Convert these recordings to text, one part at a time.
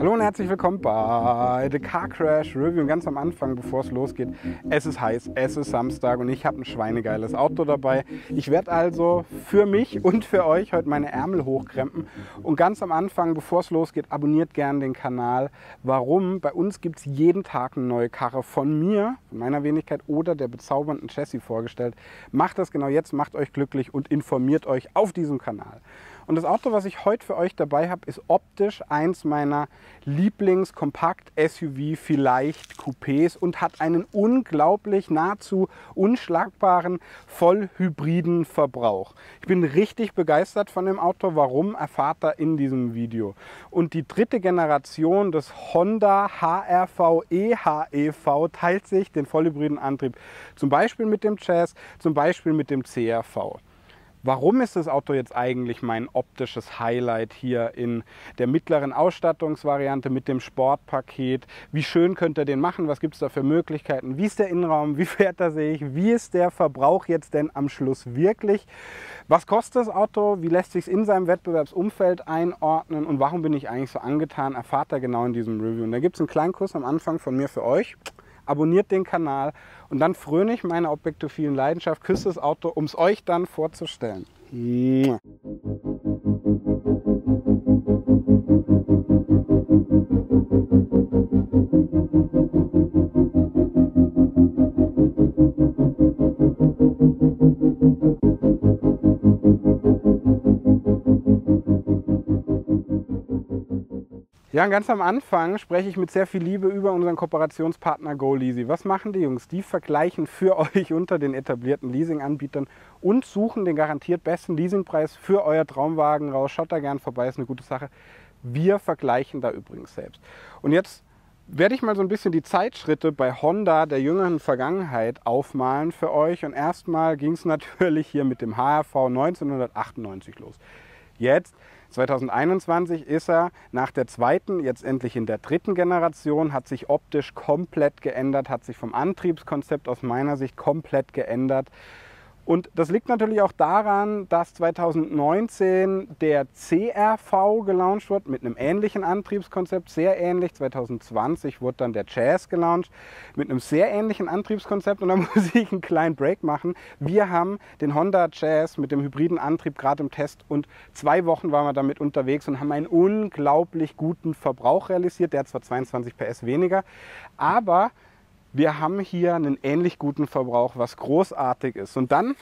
Hallo und herzlich willkommen bei The Car Crash Review. Und ganz am Anfang, bevor es losgeht, es ist heiß, es ist Samstag und ich habe ein schweinegeiles Auto dabei. Ich werde also für mich und für euch heute meine Ärmel hochkrempen. Und ganz am Anfang, bevor es losgeht, abonniert gerne den Kanal. Warum? Bei uns gibt es jeden Tag eine neue Karre von mir, von meiner Wenigkeit oder der bezaubernden Jessie vorgestellt. Macht das genau jetzt, macht euch glücklich und informiert euch auf diesem Kanal. Und das Auto, was ich heute für euch dabei habe, ist optisch eins meiner Lieblings-Kompakt-SUV, vielleicht Coupés und hat einen unglaublich nahezu unschlagbaren vollhybriden Verbrauch. Ich bin richtig begeistert von dem Auto. Warum erfahrt ihr in diesem Video? Und die dritte Generation des Honda HRV EHEV teilt sich den vollhybriden Antrieb zum Beispiel mit dem Jazz, zum Beispiel mit dem CRV. Warum ist das Auto jetzt eigentlich mein optisches Highlight hier in der mittleren Ausstattungsvariante mit dem Sportpaket? Wie schön könnt ihr den machen? Was gibt es da für Möglichkeiten? Wie ist der Innenraum? Wie fährt er sich? Wie ist der Verbrauch jetzt denn am Schluss wirklich? Was kostet das Auto? Wie lässt sich es in seinem Wettbewerbsumfeld einordnen? Und warum bin ich eigentlich so angetan? Erfahrt ihr genau in diesem Review. Und da gibt es einen kleinen Kurs am Anfang von mir für euch abonniert den Kanal und dann fröne ich meiner objektophilen Leidenschaft, küsse das Auto, um es euch dann vorzustellen. Ja, ganz am Anfang spreche ich mit sehr viel Liebe über unseren Kooperationspartner GoLeasy. Was machen die Jungs? Die vergleichen für euch unter den etablierten Leasinganbietern und suchen den garantiert besten Leasingpreis für euer Traumwagen raus. Schaut da gern vorbei, ist eine gute Sache. Wir vergleichen da übrigens selbst. Und jetzt werde ich mal so ein bisschen die Zeitschritte bei Honda der jüngeren Vergangenheit aufmalen für euch. Und erstmal ging es natürlich hier mit dem HRV 1998 los. Jetzt 2021 ist er nach der zweiten, jetzt endlich in der dritten Generation, hat sich optisch komplett geändert, hat sich vom Antriebskonzept aus meiner Sicht komplett geändert. Und das liegt natürlich auch daran, dass 2019 der CRV gelauncht wird mit einem ähnlichen Antriebskonzept, sehr ähnlich. 2020 wurde dann der Jazz gelauncht mit einem sehr ähnlichen Antriebskonzept. Und da muss ich einen kleinen Break machen. Wir haben den Honda Jazz mit dem hybriden Antrieb gerade im Test und zwei Wochen waren wir damit unterwegs und haben einen unglaublich guten Verbrauch realisiert. Der hat zwar 22 PS weniger, aber wir haben hier einen ähnlich guten Verbrauch, was großartig ist. Und dann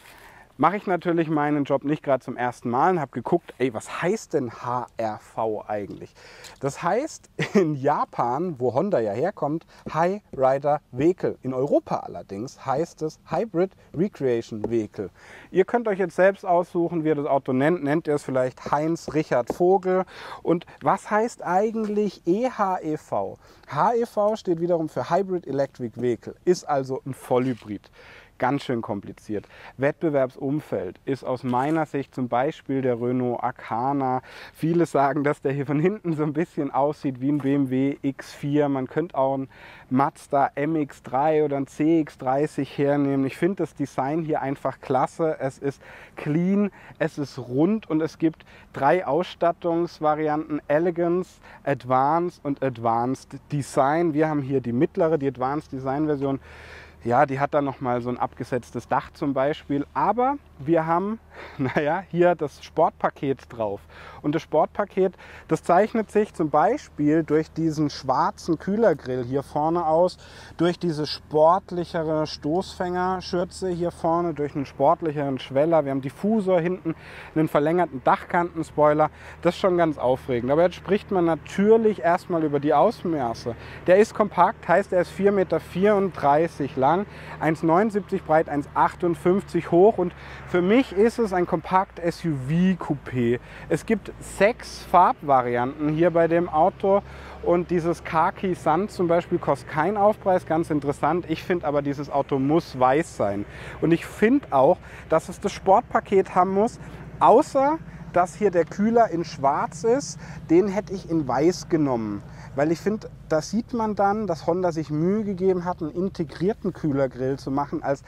mache ich natürlich meinen Job nicht gerade zum ersten Mal und habe geguckt, ey, was heißt denn HRV eigentlich? Das heißt in Japan, wo Honda ja herkommt, High Rider Vehicle. In Europa allerdings heißt es Hybrid Recreation Vehicle. Ihr könnt euch jetzt selbst aussuchen, wie ihr das Auto nennt. Nennt ihr es vielleicht Heinz Richard Vogel. Und was heißt eigentlich EHEV? HEV steht wiederum für Hybrid Electric Vehicle, ist also ein Vollhybrid ganz schön kompliziert. Wettbewerbsumfeld ist aus meiner Sicht zum Beispiel der Renault Arcana. Viele sagen, dass der hier von hinten so ein bisschen aussieht wie ein BMW X4. Man könnte auch ein Mazda MX3 oder ein CX30 hernehmen. Ich finde das Design hier einfach klasse. Es ist clean, es ist rund und es gibt drei Ausstattungsvarianten: Elegance, Advanced und Advanced Design. Wir haben hier die mittlere, die Advanced Design Version. Ja, die hat dann nochmal so ein abgesetztes Dach zum Beispiel. Aber wir haben, naja, hier das Sportpaket drauf. Und das Sportpaket, das zeichnet sich zum Beispiel durch diesen schwarzen Kühlergrill hier vorne aus, durch diese sportlichere Stoßfängerschürze hier vorne, durch einen sportlicheren Schweller. Wir haben Diffusor hinten, einen verlängerten Dachkantenspoiler. Das ist schon ganz aufregend. Aber jetzt spricht man natürlich erstmal über die Ausmaße. Der ist kompakt, heißt er ist 4,34 Meter lang lang, 1,79 breit, 1,58 hoch und für mich ist es ein kompakt SUV-Coupé. Es gibt sechs Farbvarianten hier bei dem Auto und dieses Khaki Sand zum Beispiel kostet keinen Aufpreis, ganz interessant. Ich finde aber, dieses Auto muss weiß sein. Und ich finde auch, dass es das Sportpaket haben muss, außer dass hier der Kühler in schwarz ist, den hätte ich in weiß genommen. Weil ich finde, da sieht man dann, dass Honda sich Mühe gegeben hat, einen integrierten Kühlergrill zu machen, als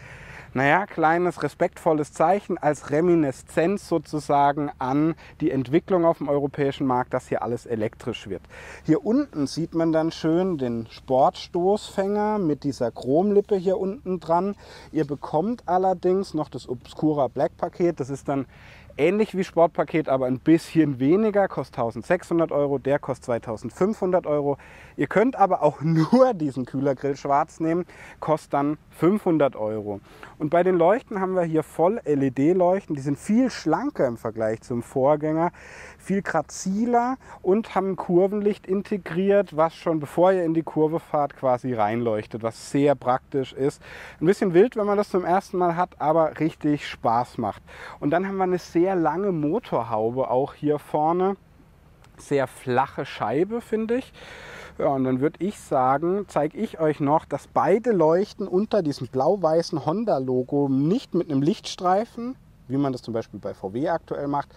naja, kleines respektvolles Zeichen als Reminiszenz sozusagen an die Entwicklung auf dem europäischen Markt, dass hier alles elektrisch wird. Hier unten sieht man dann schön den Sportstoßfänger mit dieser Chromlippe hier unten dran. Ihr bekommt allerdings noch das Obscura Black Paket. Das ist dann ähnlich wie Sportpaket, aber ein bisschen weniger, kostet 1600 Euro, der kostet 2500 Euro. Ihr könnt aber auch nur diesen Kühlergrill schwarz nehmen, kostet dann 500 Euro. Und bei den Leuchten haben wir hier voll LED-Leuchten, die sind viel schlanker im Vergleich zum Vorgänger, viel graziler und haben Kurvenlicht integriert, was schon bevor ihr in die Kurve fahrt quasi reinleuchtet, was sehr praktisch ist. Ein bisschen wild, wenn man das zum ersten Mal hat, aber richtig Spaß macht. Und dann haben wir eine sehr lange Motorhaube auch hier vorne. Sehr flache Scheibe, finde ich. Ja, und dann würde ich sagen, zeige ich euch noch, dass beide Leuchten unter diesem blau-weißen Honda-Logo nicht mit einem Lichtstreifen, wie man das zum Beispiel bei VW aktuell macht,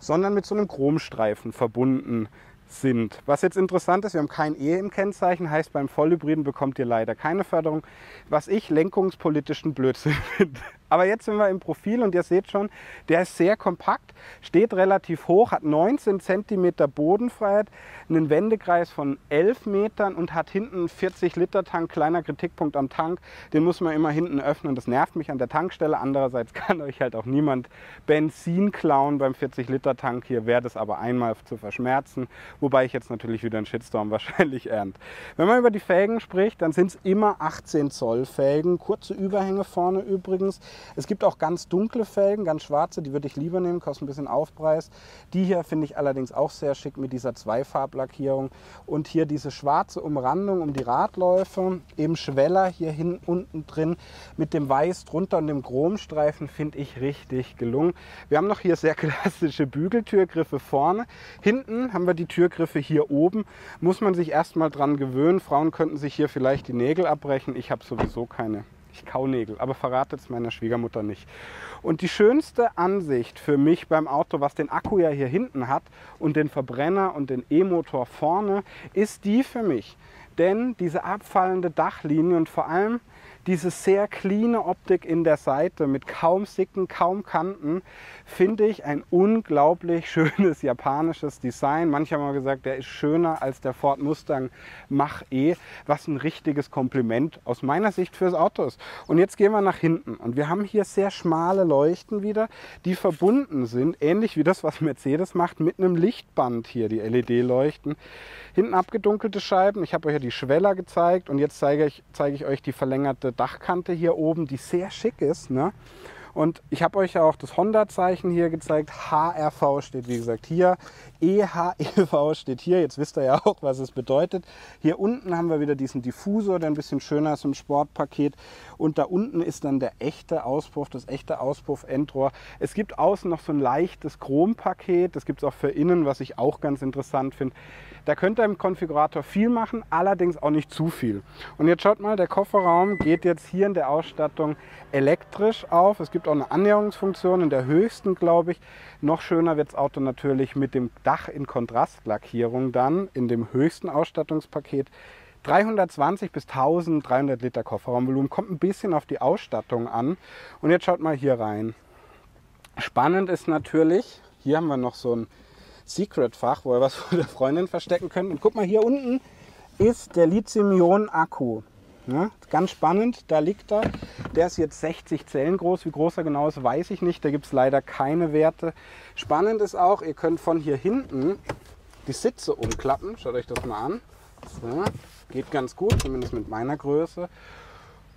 sondern mit so einem Chromstreifen verbunden sind. Was jetzt interessant ist, wir haben kein E im Kennzeichen, heißt beim Vollhybriden bekommt ihr leider keine Förderung, was ich lenkungspolitischen Blödsinn finde. Aber jetzt sind wir im Profil und ihr seht schon, der ist sehr kompakt, steht relativ hoch, hat 19 cm Bodenfreiheit, einen Wendekreis von 11 Metern und hat hinten einen 40 Liter Tank. Kleiner Kritikpunkt am Tank, den muss man immer hinten öffnen. Das nervt mich an der Tankstelle. Andererseits kann euch halt auch niemand Benzin klauen beim 40 Liter Tank. Hier wäre das aber einmal zu verschmerzen, wobei ich jetzt natürlich wieder einen Shitstorm wahrscheinlich ernte. Wenn man über die Felgen spricht, dann sind es immer 18 Zoll Felgen, kurze Überhänge vorne übrigens. Es gibt auch ganz dunkle Felgen, ganz schwarze, die würde ich lieber nehmen, kostet ein bisschen Aufpreis. Die hier finde ich allerdings auch sehr schick mit dieser Zweifarblackierung. Und hier diese schwarze Umrandung um die Radläufe, eben Schweller hier hinten unten drin mit dem Weiß drunter und dem Chromstreifen finde ich richtig gelungen. Wir haben noch hier sehr klassische Bügeltürgriffe vorne. Hinten haben wir die Türgriffe hier oben. Muss man sich erstmal dran gewöhnen. Frauen könnten sich hier vielleicht die Nägel abbrechen. Ich habe sowieso keine ich Kaunägel, aber verratet es meiner Schwiegermutter nicht. Und die schönste Ansicht für mich beim Auto, was den Akku ja hier hinten hat und den Verbrenner und den E-Motor vorne, ist die für mich. Denn diese abfallende Dachlinie und vor allem diese sehr cleane Optik in der Seite mit kaum Sicken, kaum Kanten, finde ich ein unglaublich schönes japanisches Design. Manche haben mal gesagt, der ist schöner als der Ford Mustang Mach-E, was ein richtiges Kompliment aus meiner Sicht fürs Auto ist. Und jetzt gehen wir nach hinten und wir haben hier sehr schmale Leuchten wieder, die verbunden sind, ähnlich wie das, was Mercedes macht, mit einem Lichtband hier, die LED-Leuchten. Hinten abgedunkelte Scheiben. Ich habe euch ja die Schweller gezeigt und jetzt zeige ich, zeige ich euch die verlängerte Dachkante hier oben, die sehr schick ist. Ne? Und ich habe euch ja auch das Honda-Zeichen hier gezeigt. HRV steht wie gesagt hier. EHEV steht hier. Jetzt wisst ihr ja auch, was es bedeutet. Hier unten haben wir wieder diesen Diffusor, der ein bisschen schöner ist im Sportpaket. Und da unten ist dann der echte Auspuff, das echte Auspuff-Endrohr. Es gibt außen noch so ein leichtes Chrompaket. Das gibt es auch für innen, was ich auch ganz interessant finde. Da könnt ihr im Konfigurator viel machen, allerdings auch nicht zu viel. Und jetzt schaut mal, der Kofferraum geht jetzt hier in der Ausstattung elektrisch auf. Es gibt auch eine Annäherungsfunktion in der höchsten, glaube ich. Noch schöner wird das Auto natürlich mit dem Dach in Kontrastlackierung dann in dem höchsten Ausstattungspaket. 320 bis 1300 Liter Kofferraumvolumen. Kommt ein bisschen auf die Ausstattung an. Und jetzt schaut mal hier rein. Spannend ist natürlich, hier haben wir noch so ein Secret-Fach, wo ihr was von der Freundin verstecken könnt. Und guck mal, hier unten ist der Lithium-Ionen-Akku. Ja, ganz spannend, da liegt er. Der ist jetzt 60 Zellen groß. Wie groß er genau ist, weiß ich nicht. Da gibt es leider keine Werte. Spannend ist auch, ihr könnt von hier hinten die Sitze umklappen. Schaut euch das mal an. So, geht ganz gut, zumindest mit meiner Größe.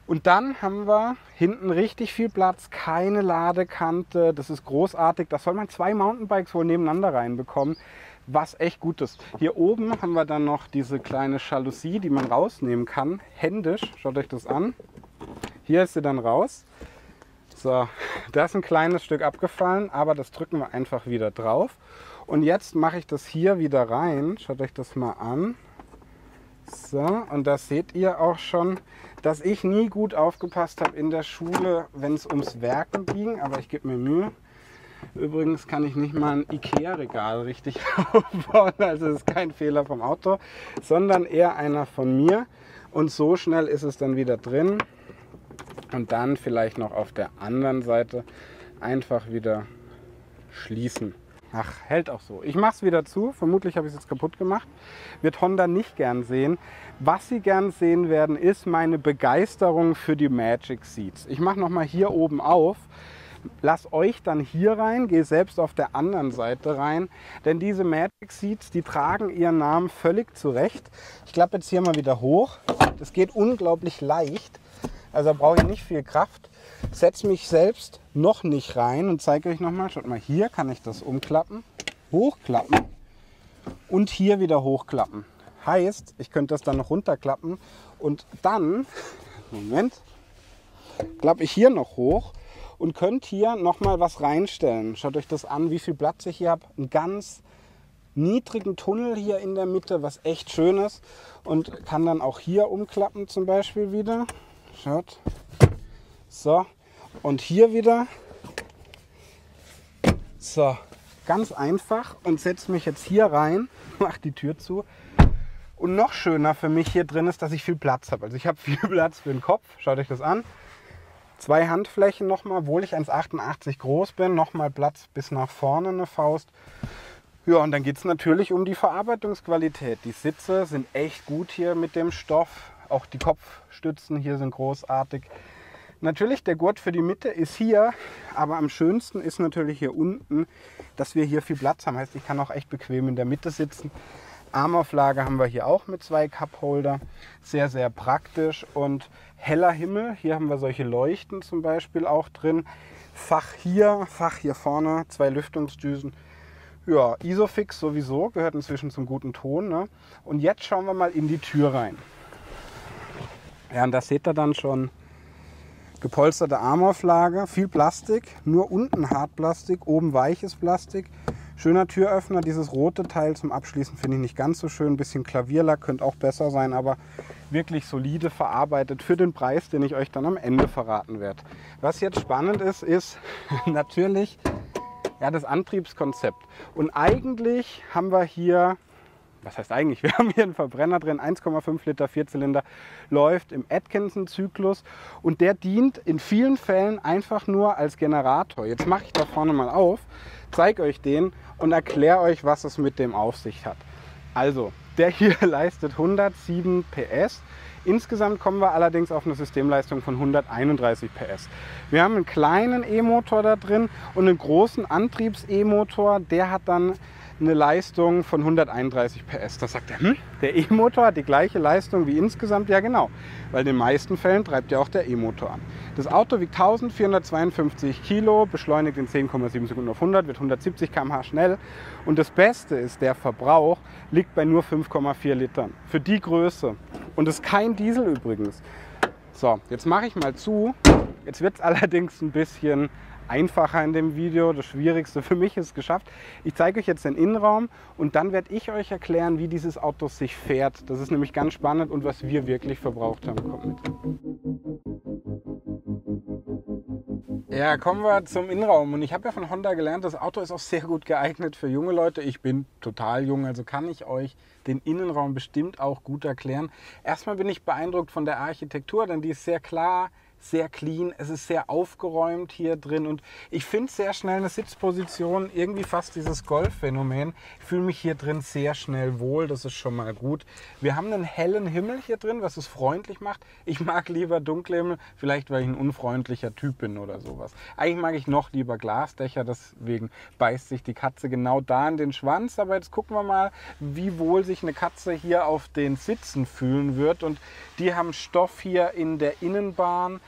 Und dann haben wir hinten richtig viel Platz, keine Ladekante. Das ist großartig. Das soll man zwei Mountainbikes wohl nebeneinander reinbekommen, was echt gut ist. Hier oben haben wir dann noch diese kleine Jalousie, die man rausnehmen kann, händisch. Schaut euch das an. Hier ist sie dann raus. So, da ist ein kleines Stück abgefallen, aber das drücken wir einfach wieder drauf. Und jetzt mache ich das hier wieder rein. Schaut euch das mal an. So, und da seht ihr auch schon, dass ich nie gut aufgepasst habe in der Schule, wenn es ums Werken ging, aber ich gebe mir Mühe. Übrigens kann ich nicht mal ein Ikea-Regal richtig aufbauen, also das ist kein Fehler vom Auto, sondern eher einer von mir. Und so schnell ist es dann wieder drin. Und dann vielleicht noch auf der anderen Seite einfach wieder schließen. Ach, hält auch so. Ich mache es wieder zu. Vermutlich habe ich es jetzt kaputt gemacht. Wird Honda nicht gern sehen. Was sie gern sehen werden, ist meine Begeisterung für die Magic Seats. Ich mache nochmal hier oben auf. Lass euch dann hier rein, gehe selbst auf der anderen Seite rein, denn diese Magic Seats, die tragen ihren Namen völlig zurecht. Ich klappe jetzt hier mal wieder hoch. Das geht unglaublich leicht, also brauche ich nicht viel Kraft setze mich selbst noch nicht rein und zeige euch nochmal, schaut mal, hier kann ich das umklappen, hochklappen und hier wieder hochklappen. Heißt, ich könnte das dann noch runterklappen und dann, Moment, klappe ich hier noch hoch und könnt hier nochmal was reinstellen. Schaut euch das an, wie viel Platz ich hier habe. Einen ganz niedrigen Tunnel hier in der Mitte, was echt schön ist. Und kann dann auch hier umklappen zum Beispiel wieder. Schaut. So, und hier wieder. So, ganz einfach und setze mich jetzt hier rein, mache die Tür zu. Und noch schöner für mich hier drin ist, dass ich viel Platz habe. Also ich habe viel Platz für den Kopf. Schaut euch das an. Zwei Handflächen nochmal, obwohl ich 1,88 groß bin, nochmal Platz bis nach vorne eine Faust. Ja, und dann geht es natürlich um die Verarbeitungsqualität. Die Sitze sind echt gut hier mit dem Stoff. Auch die Kopfstützen hier sind großartig. Natürlich, der Gurt für die Mitte ist hier, aber am schönsten ist natürlich hier unten, dass wir hier viel Platz haben. Heißt, ich kann auch echt bequem in der Mitte sitzen. Armauflage haben wir hier auch mit zwei Cupholder. Sehr, sehr praktisch und heller Himmel. Hier haben wir solche Leuchten zum Beispiel auch drin. Fach hier, Fach hier vorne, zwei Lüftungsdüsen. Ja, Isofix sowieso, gehört inzwischen zum guten Ton. Ne? Und jetzt schauen wir mal in die Tür rein. Ja, und da seht ihr dann schon Gepolsterte Armauflage, viel Plastik, nur unten Hartplastik, oben weiches Plastik. Schöner Türöffner, dieses rote Teil zum Abschließen finde ich nicht ganz so schön. Ein bisschen Klavierlack könnte auch besser sein, aber wirklich solide verarbeitet für den Preis, den ich euch dann am Ende verraten werde. Was jetzt spannend ist, ist natürlich ja, das Antriebskonzept. Und eigentlich haben wir hier was heißt eigentlich, wir haben hier einen Verbrenner drin, 1,5 Liter Vierzylinder, läuft im Atkinson-Zyklus und der dient in vielen Fällen einfach nur als Generator. Jetzt mache ich da vorne mal auf, zeige euch den und erkläre euch, was es mit dem auf sich hat. Also, der hier leistet 107 PS. Insgesamt kommen wir allerdings auf eine Systemleistung von 131 PS. Wir haben einen kleinen E-Motor da drin und einen großen Antriebs-E-Motor, der hat dann eine Leistung von 131 PS. Da sagt er, hm, der E-Motor hat die gleiche Leistung wie insgesamt. Ja genau, weil in den meisten Fällen treibt ja auch der E-Motor an. Das Auto wiegt 1452 Kilo, beschleunigt in 10,7 Sekunden auf 100, wird 170 km/h schnell. Und das Beste ist, der Verbrauch liegt bei nur 5,4 Litern. Für die Größe. Und das ist kein Diesel übrigens. So, jetzt mache ich mal zu. Jetzt wird es allerdings ein bisschen einfacher in dem Video. Das Schwierigste für mich ist geschafft. Ich zeige euch jetzt den Innenraum und dann werde ich euch erklären, wie dieses Auto sich fährt. Das ist nämlich ganz spannend und was wir wirklich verbraucht haben. Kommt mit. Ja, kommen wir zum Innenraum. Und ich habe ja von Honda gelernt, das Auto ist auch sehr gut geeignet für junge Leute. Ich bin total jung, also kann ich euch den Innenraum bestimmt auch gut erklären. Erstmal bin ich beeindruckt von der Architektur, denn die ist sehr klar, sehr clean, es ist sehr aufgeräumt hier drin und ich finde sehr schnell eine Sitzposition, irgendwie fast dieses Golfphänomen. Ich fühle mich hier drin sehr schnell wohl, das ist schon mal gut. Wir haben einen hellen Himmel hier drin, was es freundlich macht. Ich mag lieber dunkle Himmel, vielleicht weil ich ein unfreundlicher Typ bin oder sowas. Eigentlich mag ich noch lieber Glasdächer, deswegen beißt sich die Katze genau da in den Schwanz. Aber jetzt gucken wir mal, wie wohl sich eine Katze hier auf den Sitzen fühlen wird und die haben Stoff hier in der Innenbahn.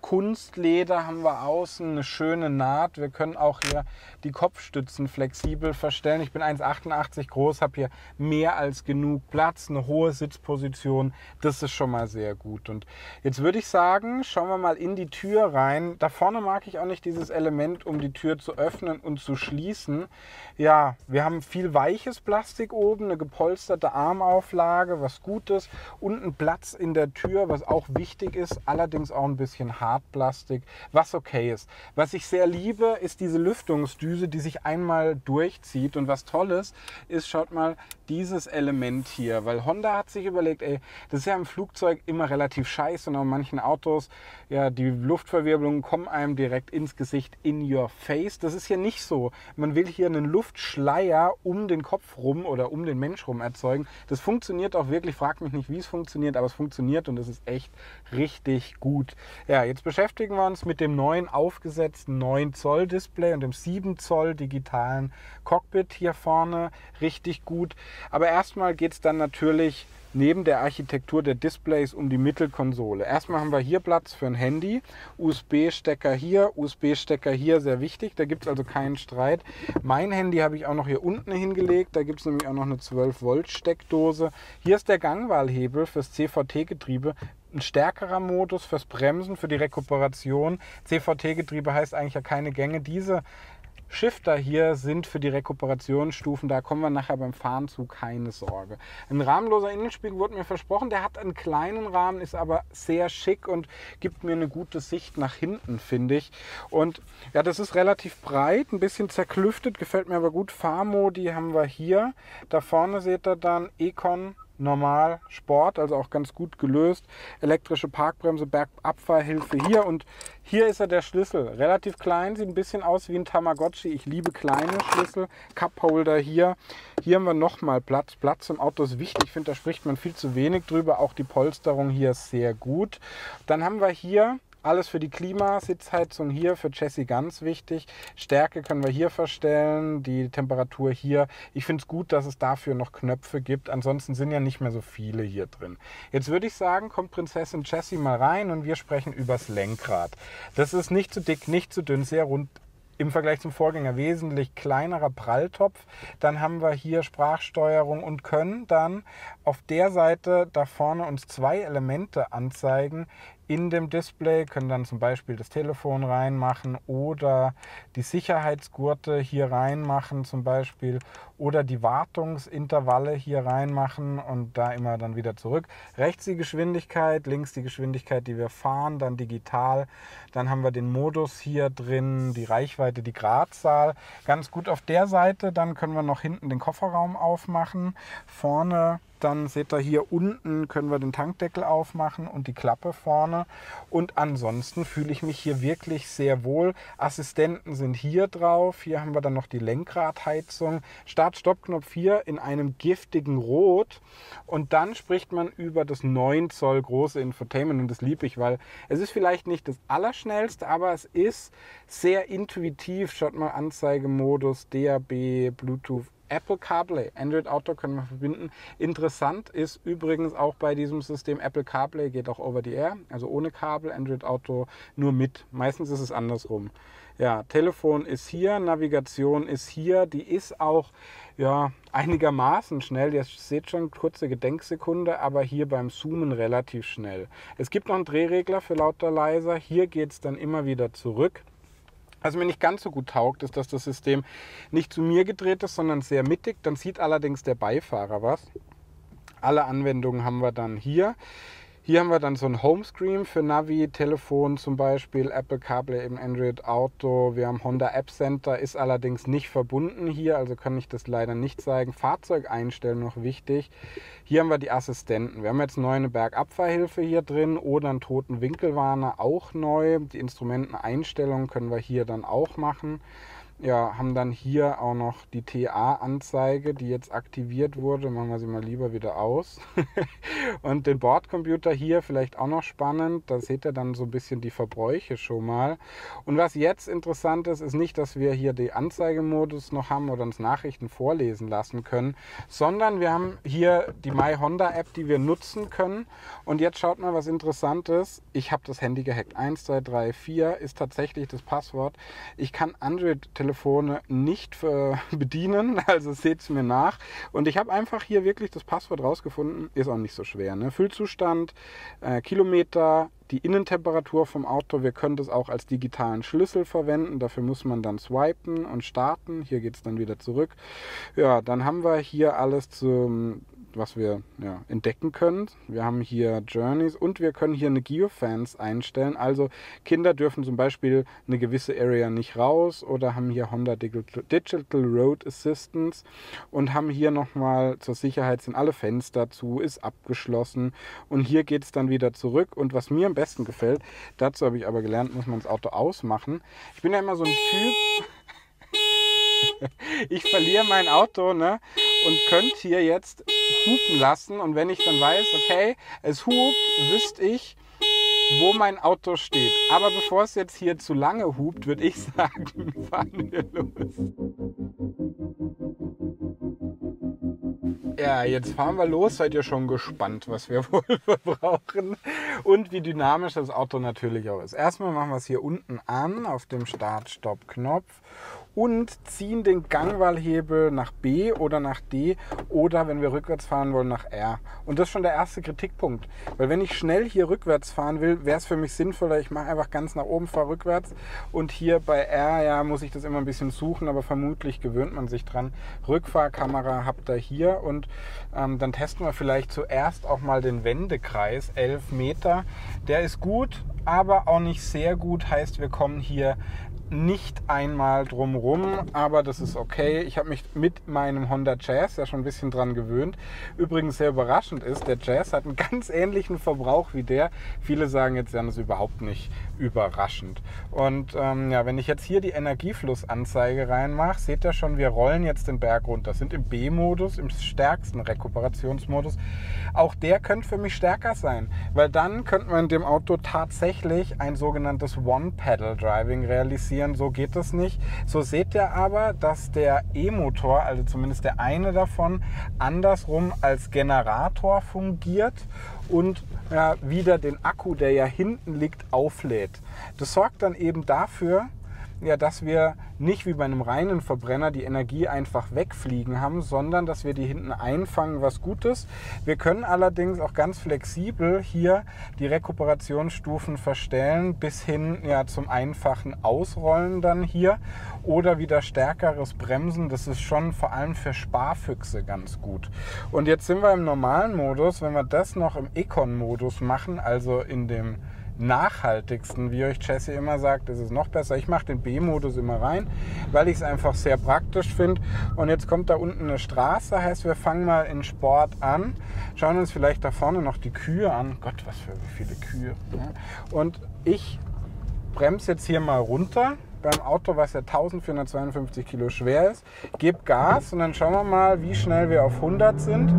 Kunstleder haben wir außen, eine schöne Naht. Wir können auch hier die Kopfstützen flexibel verstellen. Ich bin 1,88 groß, habe hier mehr als genug Platz, eine hohe Sitzposition. Das ist schon mal sehr gut. Und jetzt würde ich sagen, schauen wir mal in die Tür rein. Da vorne mag ich auch nicht dieses Element, um die Tür zu öffnen und zu schließen. Ja, wir haben viel weiches Plastik oben, eine gepolsterte Armauflage, was gut ist. Und einen Platz in der Tür, was auch wichtig ist, allerdings auch ein bisschen hart Hartplastik, was okay ist. Was ich sehr liebe, ist diese Lüftungsdüse, die sich einmal durchzieht. Und was toll ist, schaut mal, dieses Element hier. Weil Honda hat sich überlegt, ey, das ist ja im Flugzeug immer relativ scheiße und auch manchen Autos, ja, die Luftverwirbelungen kommen einem direkt ins Gesicht, in your face. Das ist hier nicht so. Man will hier einen Luftschleier um den Kopf rum oder um den Mensch rum erzeugen. Das funktioniert auch wirklich. Frag mich nicht, wie es funktioniert, aber es funktioniert und es ist echt richtig gut. Ja, jetzt beschäftigen wir uns mit dem neuen aufgesetzten 9 Zoll Display und dem 7 Zoll digitalen Cockpit hier vorne. Richtig gut. Aber erstmal geht es dann natürlich neben der Architektur der Displays um die Mittelkonsole. Erstmal haben wir hier Platz für ein Handy, USB-Stecker hier, USB-Stecker hier, sehr wichtig, da gibt es also keinen Streit. Mein Handy habe ich auch noch hier unten hingelegt, da gibt es nämlich auch noch eine 12 Volt Steckdose. Hier ist der Gangwahlhebel fürs CVT-Getriebe, ein stärkerer Modus fürs Bremsen, für die Rekuperation. CVT-Getriebe heißt eigentlich ja keine Gänge. Diese Shifter hier sind für die Rekuperationsstufen, da kommen wir nachher beim Fahren zu, keine Sorge. Ein rahmenloser Innenspiegel wurde mir versprochen, der hat einen kleinen Rahmen, ist aber sehr schick und gibt mir eine gute Sicht nach hinten, finde ich. Und ja, das ist relativ breit, ein bisschen zerklüftet, gefällt mir aber gut. Fahrmodi haben wir hier. Da vorne seht ihr dann Econ normal Sport, also auch ganz gut gelöst. Elektrische Parkbremse, Bergabfahrhilfe hier und hier ist er der Schlüssel. Relativ klein, sieht ein bisschen aus wie ein Tamagotchi. Ich liebe kleine Schlüssel. Cupholder hier. Hier haben wir nochmal Platz. Platz im Auto ist wichtig. Ich finde, da spricht man viel zu wenig drüber. Auch die Polsterung hier ist sehr gut. Dann haben wir hier alles für die Klimasitzheizung hier, für Jessie ganz wichtig. Stärke können wir hier verstellen, die Temperatur hier. Ich finde es gut, dass es dafür noch Knöpfe gibt. Ansonsten sind ja nicht mehr so viele hier drin. Jetzt würde ich sagen, kommt Prinzessin Jessie mal rein und wir sprechen übers Lenkrad. Das ist nicht zu dick, nicht zu dünn, sehr rund, im Vergleich zum Vorgänger wesentlich kleinerer Pralltopf. Dann haben wir hier Sprachsteuerung und können dann auf der Seite da vorne uns zwei Elemente anzeigen, in dem Display, können dann zum Beispiel das Telefon reinmachen oder die Sicherheitsgurte hier reinmachen zum Beispiel oder die Wartungsintervalle hier reinmachen und da immer dann wieder zurück. Rechts die Geschwindigkeit, links die Geschwindigkeit, die wir fahren, dann digital. Dann haben wir den Modus hier drin, die Reichweite, die Gradzahl. Ganz gut auf der Seite, dann können wir noch hinten den Kofferraum aufmachen. Vorne dann seht ihr hier unten können wir den Tankdeckel aufmachen und die Klappe vorne. Und ansonsten fühle ich mich hier wirklich sehr wohl. Assistenten sind hier drauf. Hier haben wir dann noch die Lenkradheizung. Start-Stopp-Knopf hier in einem giftigen Rot. Und dann spricht man über das 9 Zoll große Infotainment. Und das liebe ich, weil es ist vielleicht nicht das Allerschnellste, aber es ist sehr intuitiv. Schaut mal Anzeigemodus, DAB, Bluetooth, Apple CarPlay, Android Auto können wir verbinden. Interessant ist übrigens auch bei diesem System Apple CarPlay geht auch over the air, also ohne Kabel, Android Auto nur mit. Meistens ist es andersrum. Ja, Telefon ist hier, Navigation ist hier, die ist auch ja, einigermaßen schnell. Ihr seht schon, kurze Gedenksekunde, aber hier beim Zoomen relativ schnell. Es gibt noch einen Drehregler für lauter leiser. Hier geht es dann immer wieder zurück. Was mir nicht ganz so gut taugt, ist, dass das System nicht zu mir gedreht ist, sondern sehr mittig. Dann sieht allerdings der Beifahrer was. Alle Anwendungen haben wir dann hier. Hier haben wir dann so ein Homescreen für Navi, Telefon zum Beispiel, Apple CarPlay, eben Android Auto. Wir haben Honda App Center, ist allerdings nicht verbunden hier, also kann ich das leider nicht zeigen. Fahrzeug einstellen noch wichtig. Hier haben wir die Assistenten. Wir haben jetzt neu eine Bergabfahrhilfe hier drin oder einen toten Winkelwarner auch neu. Die Instrumenteneinstellungen können wir hier dann auch machen ja, haben dann hier auch noch die TA-Anzeige, die jetzt aktiviert wurde. Machen wir sie mal lieber wieder aus. und den Bordcomputer hier vielleicht auch noch spannend. Da seht ihr dann so ein bisschen die Verbräuche schon mal. Und was jetzt interessant ist, ist nicht, dass wir hier die Anzeigemodus noch haben oder uns Nachrichten vorlesen lassen können, sondern wir haben hier die My Honda App, die wir nutzen können. Und jetzt schaut mal, was interessant ist. Ich habe das Handy gehackt. 1, 2, 3, 4 ist tatsächlich das Passwort. Ich kann Android-Telefon Telefone nicht äh, bedienen, also seht es mir nach. Und ich habe einfach hier wirklich das Passwort rausgefunden, ist auch nicht so schwer. Ne? Füllzustand, äh, Kilometer, die Innentemperatur vom Auto. Wir können das auch als digitalen Schlüssel verwenden. Dafür muss man dann swipen und starten. Hier geht es dann wieder zurück. Ja, dann haben wir hier alles zum was wir ja, entdecken können. Wir haben hier Journeys und wir können hier eine Geofence einstellen. Also Kinder dürfen zum Beispiel eine gewisse Area nicht raus oder haben hier Honda Digital Road Assistance und haben hier nochmal zur Sicherheit sind alle Fenster zu, ist abgeschlossen und hier geht es dann wieder zurück. Und was mir am besten gefällt, dazu habe ich aber gelernt, muss man das Auto ausmachen. Ich bin ja immer so ein Typ ich verliere mein Auto ne, und könnte hier jetzt hupen lassen. Und wenn ich dann weiß, okay, es hupt, wüsste ich, wo mein Auto steht. Aber bevor es jetzt hier zu lange hupt, würde ich sagen, fahren wir los. Ja, jetzt fahren wir los. Seid ihr schon gespannt, was wir wohl verbrauchen und wie dynamisch das Auto natürlich auch ist. Erstmal machen wir es hier unten an auf dem Start-Stopp-Knopf und ziehen den Gangwahlhebel nach B oder nach D oder wenn wir rückwärts fahren wollen nach R. Und das ist schon der erste Kritikpunkt. Weil wenn ich schnell hier rückwärts fahren will, wäre es für mich sinnvoller, ich mache einfach ganz nach oben, fahre rückwärts und hier bei R, ja, muss ich das immer ein bisschen suchen, aber vermutlich gewöhnt man sich dran. Rückfahrkamera habt ihr hier und ähm, dann testen wir vielleicht zuerst auch mal den Wendekreis, 11 Meter. Der ist gut, aber auch nicht sehr gut, heißt wir kommen hier nicht einmal drumrum, aber das ist okay. Ich habe mich mit meinem Honda Jazz ja schon ein bisschen dran gewöhnt. Übrigens sehr überraschend ist, der Jazz hat einen ganz ähnlichen Verbrauch wie der. Viele sagen jetzt, ja, das ist überhaupt nicht überraschend. Und ähm, ja, wenn ich jetzt hier die Energieflussanzeige reinmache, seht ihr schon, wir rollen jetzt den Berg runter. Sind im B-Modus, im stärksten Rekuperationsmodus. Auch der könnte für mich stärker sein, weil dann könnte man in dem Auto tatsächlich ein sogenanntes One-Pedal-Driving realisieren so geht das nicht. So seht ihr aber, dass der E-Motor, also zumindest der eine davon, andersrum als Generator fungiert und ja, wieder den Akku, der ja hinten liegt, auflädt. Das sorgt dann eben dafür, ja, dass wir nicht wie bei einem reinen Verbrenner die Energie einfach wegfliegen haben, sondern dass wir die hinten einfangen, was Gutes. Wir können allerdings auch ganz flexibel hier die Rekuperationsstufen verstellen, bis hin ja, zum einfachen Ausrollen dann hier oder wieder stärkeres Bremsen. Das ist schon vor allem für Sparfüchse ganz gut. Und jetzt sind wir im normalen Modus. Wenn wir das noch im Econ-Modus machen, also in dem nachhaltigsten, wie euch Jesse immer sagt, ist es noch besser. Ich mache den B-Modus immer rein, weil ich es einfach sehr praktisch finde. Und jetzt kommt da unten eine Straße, heißt wir fangen mal in Sport an, schauen uns vielleicht da vorne noch die Kühe an. Gott, was für viele Kühe. Ne? Und ich bremse jetzt hier mal runter beim Auto, was ja 1452 Kilo schwer ist, gebe Gas und dann schauen wir mal, wie schnell wir auf 100 sind.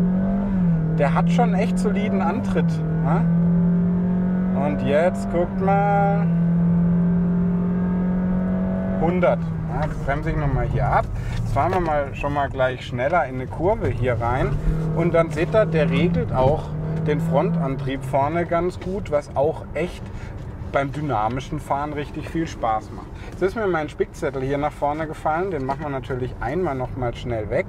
Der hat schon echt soliden Antritt. Ne? Und jetzt guckt mal 100. Ja, jetzt bremse ich nochmal hier ab. Jetzt fahren wir mal schon mal gleich schneller in eine Kurve hier rein. Und dann seht ihr, der regelt auch den Frontantrieb vorne ganz gut, was auch echt beim dynamischen Fahren richtig viel Spaß macht. Jetzt ist mir mein Spickzettel hier nach vorne gefallen, den machen wir natürlich einmal noch mal schnell weg.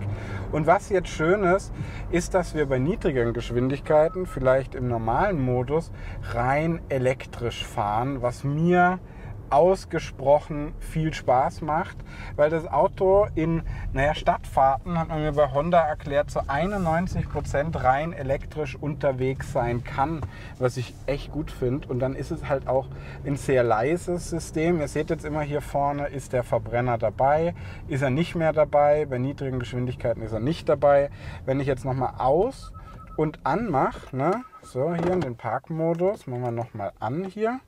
Und was jetzt schön ist, ist, dass wir bei niedrigen Geschwindigkeiten, vielleicht im normalen Modus, rein elektrisch fahren, was mir ausgesprochen viel Spaß macht, weil das Auto in naja, Stadtfahrten, hat man mir bei Honda erklärt, zu 91 Prozent rein elektrisch unterwegs sein kann, was ich echt gut finde. Und dann ist es halt auch ein sehr leises System. Ihr seht jetzt immer hier vorne, ist der Verbrenner dabei, ist er nicht mehr dabei, bei niedrigen Geschwindigkeiten ist er nicht dabei. Wenn ich jetzt nochmal aus und anmache, ne, so hier in den Parkmodus, machen wir nochmal an hier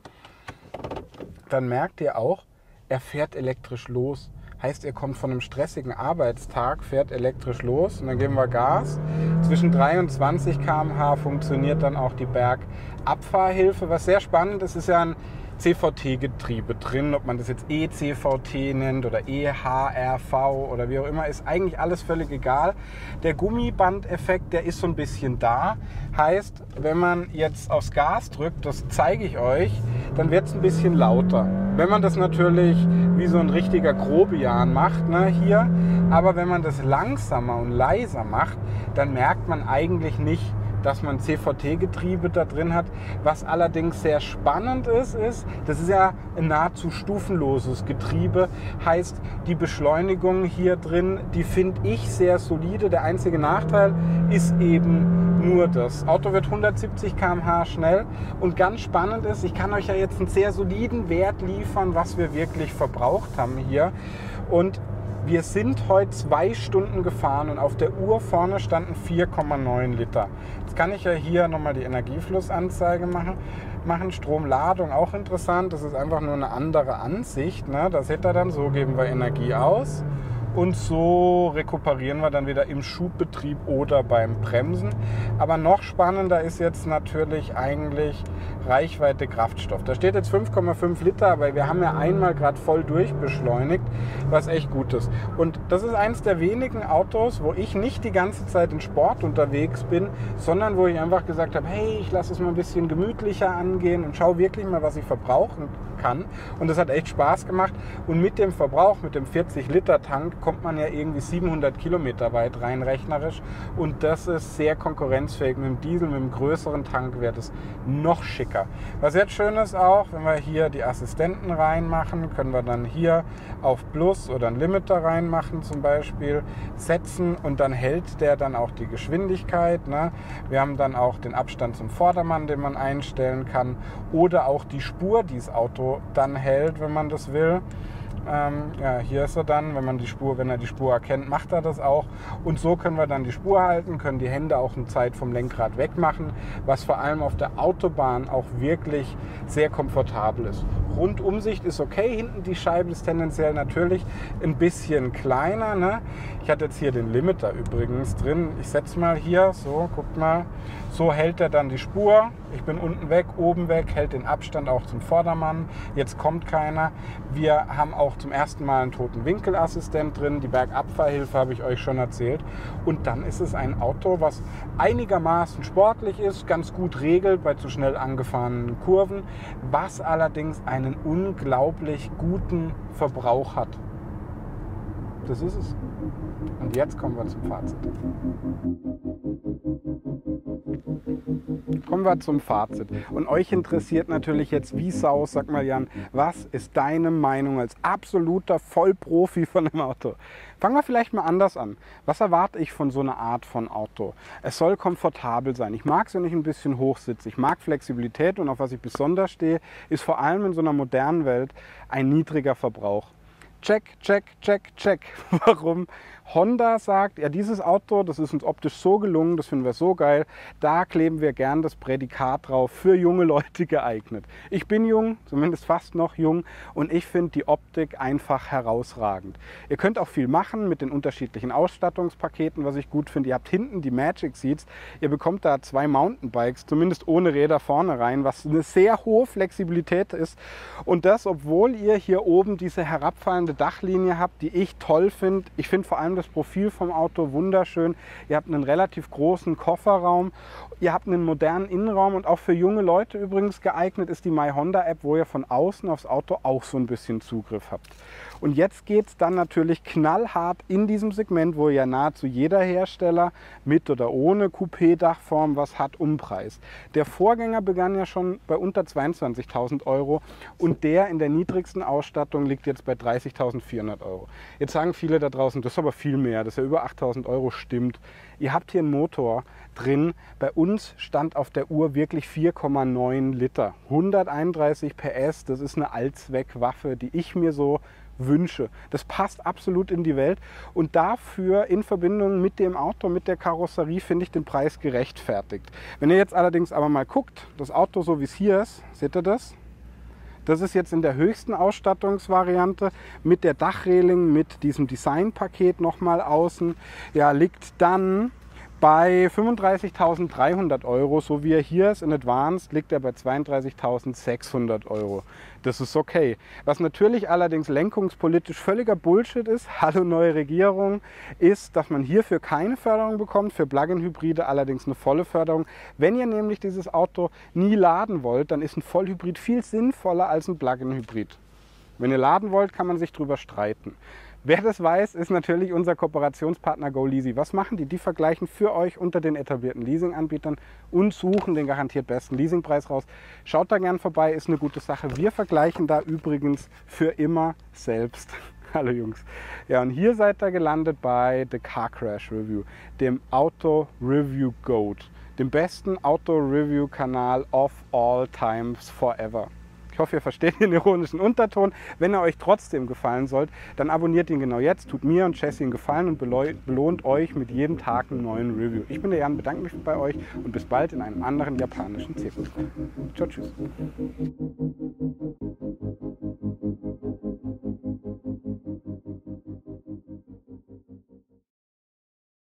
dann merkt ihr auch, er fährt elektrisch los. Heißt, er kommt von einem stressigen Arbeitstag, fährt elektrisch los und dann geben wir Gas. Zwischen 23 km/h funktioniert dann auch die Bergabfahrhilfe. Was sehr spannend ist, ist ja ein CVT-Getriebe drin, ob man das jetzt ECVT nennt oder EHRV oder wie auch immer, ist eigentlich alles völlig egal. Der Gummibandeffekt, der ist so ein bisschen da. Heißt, wenn man jetzt aufs Gas drückt, das zeige ich euch, dann wird es ein bisschen lauter. Wenn man das natürlich wie so ein richtiger Grobian macht, ne, hier, aber wenn man das langsamer und leiser macht, dann merkt man eigentlich nicht, dass man CVT-Getriebe da drin hat. Was allerdings sehr spannend ist, ist, das ist ja ein nahezu stufenloses Getriebe. Heißt, die Beschleunigung hier drin, die finde ich sehr solide. Der einzige Nachteil ist eben nur das. Auto wird 170 km/h schnell und ganz spannend ist, ich kann euch ja jetzt einen sehr soliden Wert liefern, was wir wirklich verbraucht haben hier. Und wir sind heute zwei Stunden gefahren und auf der Uhr vorne standen 4,9 Liter. Jetzt kann ich ja hier nochmal die Energieflussanzeige machen. machen. Stromladung auch interessant. Das ist einfach nur eine andere Ansicht. Ne? Da seht ihr dann, so geben wir Energie aus und so rekuperieren wir dann wieder im Schubbetrieb oder beim Bremsen. Aber noch spannender ist jetzt natürlich eigentlich Reichweite Kraftstoff. Da steht jetzt 5,5 Liter, aber wir haben ja einmal gerade voll durchbeschleunigt, was echt gut ist. Und das ist eines der wenigen Autos, wo ich nicht die ganze Zeit in Sport unterwegs bin, sondern wo ich einfach gesagt habe, hey, ich lasse es mal ein bisschen gemütlicher angehen und schaue wirklich mal, was ich verbrauchen kann. Und das hat echt Spaß gemacht. Und mit dem Verbrauch, mit dem 40 Liter Tank, kommt man ja irgendwie 700 Kilometer weit rein rechnerisch. Und das ist sehr konkurrenzfähig. Mit dem Diesel, mit dem größeren Tank wäre das noch schicker. Was jetzt schön ist auch, wenn wir hier die Assistenten reinmachen, können wir dann hier auf Plus oder ein Limiter reinmachen zum Beispiel, setzen und dann hält der dann auch die Geschwindigkeit. Ne? Wir haben dann auch den Abstand zum Vordermann, den man einstellen kann oder auch die Spur, die das Auto dann hält, wenn man das will. Ähm, ja, hier ist er dann, wenn man die Spur, wenn er die Spur erkennt, macht er das auch. Und so können wir dann die Spur halten, können die Hände auch eine Zeit vom Lenkrad wegmachen, was vor allem auf der Autobahn auch wirklich sehr komfortabel ist. Rundumsicht ist okay, hinten die Scheibe ist tendenziell natürlich ein bisschen kleiner. Ne? Ich hatte jetzt hier den Limiter übrigens drin. Ich setze mal hier, so, guckt mal, so hält er dann die Spur. Ich bin unten weg, oben weg, hält den Abstand auch zum Vordermann. Jetzt kommt keiner. Wir haben auch zum ersten Mal einen toten Winkelassistent drin. Die Bergabfahrhilfe habe ich euch schon erzählt. Und dann ist es ein Auto, was einigermaßen sportlich ist, ganz gut regelt bei zu schnell angefahrenen Kurven, was allerdings einen unglaublich guten Verbrauch hat. Das ist es. Und jetzt kommen wir zum Fazit. Kommen wir zum Fazit. Und euch interessiert natürlich jetzt wie Sau, sag mal Jan, was ist deine Meinung als absoluter Vollprofi von einem Auto? Fangen wir vielleicht mal anders an. Was erwarte ich von so einer Art von Auto? Es soll komfortabel sein. Ich mag es, wenn ich ein bisschen hoch sitze. Ich mag Flexibilität und auf was ich besonders stehe, ist vor allem in so einer modernen Welt ein niedriger Verbrauch. Check, check, check, check. Warum? Honda sagt, ja, dieses Auto, das ist uns optisch so gelungen, das finden wir so geil, da kleben wir gern das Prädikat drauf, für junge Leute geeignet. Ich bin jung, zumindest fast noch jung, und ich finde die Optik einfach herausragend. Ihr könnt auch viel machen mit den unterschiedlichen Ausstattungspaketen, was ich gut finde. Ihr habt hinten die Magic Seats, ihr bekommt da zwei Mountainbikes, zumindest ohne Räder vorne rein, was eine sehr hohe Flexibilität ist. Und das, obwohl ihr hier oben diese herabfallende Dachlinie habt, die ich toll finde. Ich finde vor allem allem das Profil vom Auto wunderschön. Ihr habt einen relativ großen Kofferraum. Ihr habt einen modernen Innenraum und auch für junge Leute übrigens geeignet ist die My Honda App, wo ihr von außen aufs Auto auch so ein bisschen Zugriff habt. Und jetzt geht es dann natürlich knallhart in diesem Segment, wo ja nahezu jeder Hersteller mit oder ohne Coupé-Dachform was hat, um Preis. Der Vorgänger begann ja schon bei unter 22.000 Euro und der in der niedrigsten Ausstattung liegt jetzt bei 30.400 Euro. Jetzt sagen viele da draußen, das ist aber viel mehr, das ist ja über 8.000 Euro, stimmt. Ihr habt hier einen Motor drin. Bei uns stand auf der Uhr wirklich 4,9 Liter. 131 PS, das ist eine Allzweckwaffe, die ich mir so wünsche. Das passt absolut in die Welt und dafür in Verbindung mit dem Auto, mit der Karosserie, finde ich den Preis gerechtfertigt. Wenn ihr jetzt allerdings aber mal guckt, das Auto so wie es hier ist, seht ihr das? Das ist jetzt in der höchsten Ausstattungsvariante mit der Dachreling, mit diesem Designpaket nochmal außen. Ja, liegt dann bei 35.300 Euro, so wie er hier ist in Advanced, liegt er bei 32.600 Euro. Das ist okay. Was natürlich allerdings lenkungspolitisch völliger Bullshit ist, hallo neue Regierung, ist, dass man hierfür keine Förderung bekommt, für Plug-in-Hybride allerdings eine volle Förderung. Wenn ihr nämlich dieses Auto nie laden wollt, dann ist ein Vollhybrid viel sinnvoller als ein Plug-in-Hybrid. Wenn ihr laden wollt, kann man sich darüber streiten. Wer das weiß, ist natürlich unser Kooperationspartner GoLeasy. Was machen die? Die vergleichen für euch unter den etablierten Leasinganbietern und suchen den garantiert besten Leasingpreis raus. Schaut da gern vorbei, ist eine gute Sache. Wir vergleichen da übrigens für immer selbst. Hallo Jungs. Ja, und hier seid ihr gelandet bei The Car Crash Review, dem Auto Review Goat, dem besten Auto Review Kanal of all times forever. Ich hoffe, ihr versteht den ironischen Unterton. Wenn er euch trotzdem gefallen sollte, dann abonniert ihn genau jetzt, tut mir und Jesse einen Gefallen und belohnt euch mit jedem Tag einen neuen Review. Ich bin der Jan, bedanke mich bei euch und bis bald in einem anderen japanischen Zirkus. Ciao, tschüss.